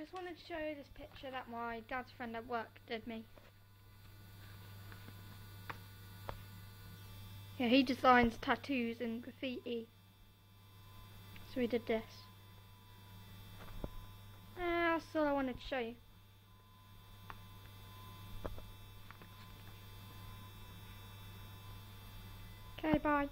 Just wanted to show you this picture that my dad's friend at work did me. Yeah, he designs tattoos and graffiti. So he did this. Uh, that's all I wanted to show you. Okay, bye.